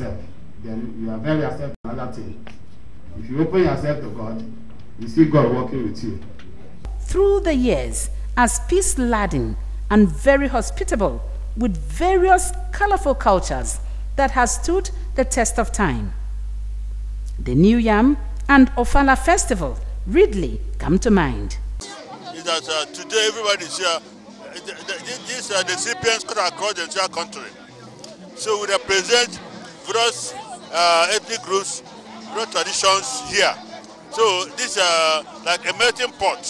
accept, then you are very accept another thing. If you open yourself to God, you see God working with you. Through the years, as peace laden and very hospitable with various colorful cultures that has stood the test of time. The New Yam and Ofala Festival Ridley come to mind. Is that uh, today everybody is here. Uh, the- the- These are the recipients cut across the entire country. So we represent various uh, ethnic groups, various traditions here. So these are like a melting pot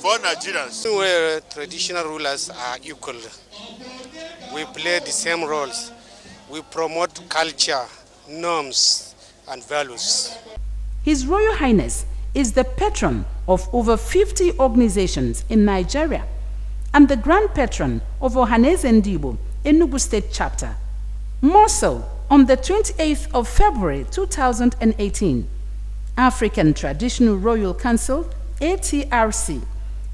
for Nigerians. where traditional rulers are equal. We play the same roles. We promote culture, norms, and values. His Royal Highness is the patron of over 50 organizations in Nigeria and the grand patron of Ohanaeze Ndigbo, Enugu State Chapter. More so, on the 28th of February 2018, African Traditional Royal Council, ATRC,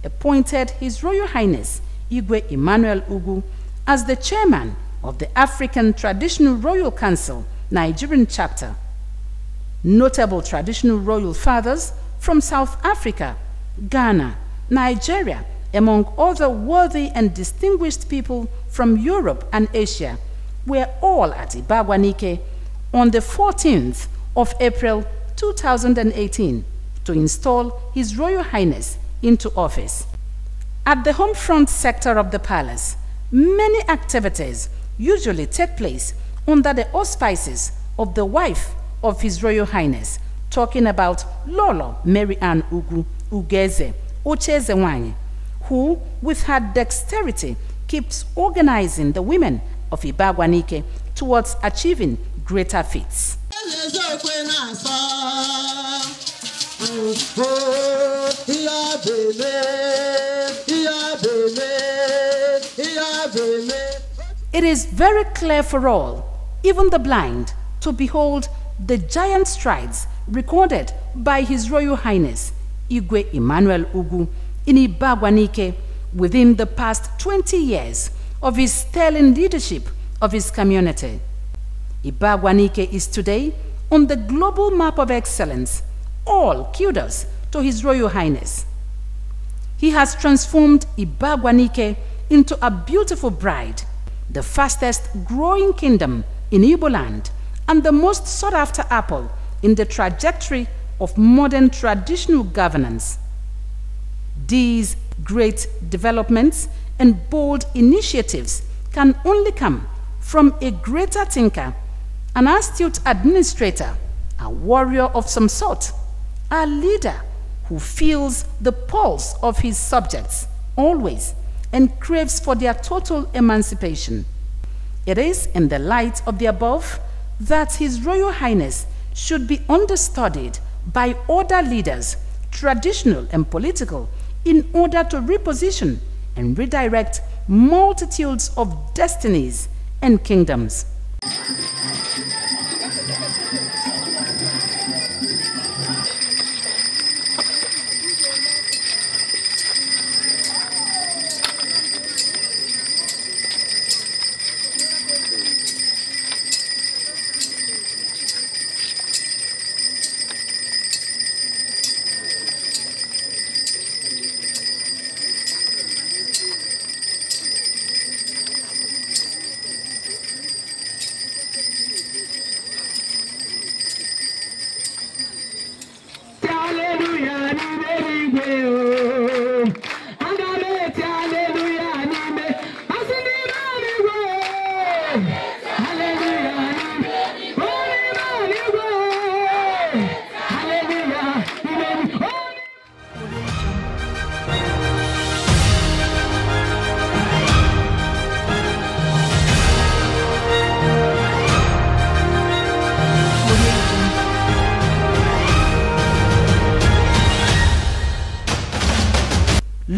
appointed His Royal Highness Igwe Emmanuel Ugwu as the chairman of the African Traditional Royal Council, Nigerian chapter. Notable traditional royal fathers from South Africa, Ghana, Nigeria, among other worthy and distinguished people from Europe and Asia, were all at Ibagwanike on the 14th of April 2018 to install His Royal Highness into office. At the home front sector of the palace, many activities usually take place under the auspices of the wife of His Royal Highness, talking about Lolo Mary Ann Ugwu Ugeze Ocheze Wanyi, who, with her dexterity, keeps organizing the women of Ibagwanike towards achieving greater feats. It is very clear for all, even the blind, to behold the giant strides recorded by His Royal Highness Igwe Emmanuel Ugwu in Ibagwanike within the past 20 years of his sterling leadership of his community. Ibagwanike is today on the global map of excellence. All kudos to His Royal Highness. He has transformed Ibagwanike into a beautiful bride, the fastest growing kingdom in Igbo land, and the most sought after apple in the trajectory of modern traditional governance. These great developments and bold initiatives can only come from a greater thinker, an astute administrator, a warrior of some sort, a leader who feels the pulse of his subjects always and craves for their total emancipation. It is in the light of the above that His Royal Highness should be understudied by other leaders, traditional and political, in order to reposition and redirect multitudes of destinies and kingdoms.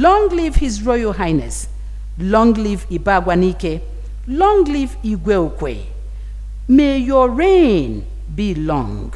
Long live His Royal Highness. Long live Ibagwanike. Long live Igwe Okwe. May your reign be long.